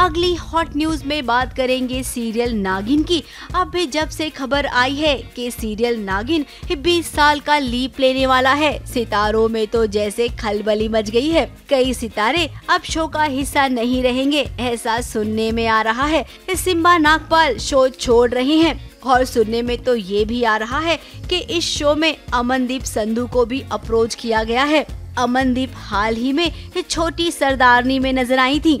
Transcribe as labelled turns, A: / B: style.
A: अगली hot news में बात करेंगे सीरियल नागिन की। अब भी जब से खबर आई है कि सीरियल नागिन 20 साल का लीप लेने वाला है। सितारों में तो जैसे खलबली मच गई है। कई सितारे अब शो का हिस्सा नहीं रहेंगे, ऐसा सुनने में आ रहा है। सिम्बा नागपाल शो छोड़ रहे हैं। और सुनने में तो ये भी आ रहा है कि इस शो में अमनदीप संधू को भी अप्रोच किया गया है। अमनदीप हाल ही में छोटी सरदारनी में नज़र आई थी।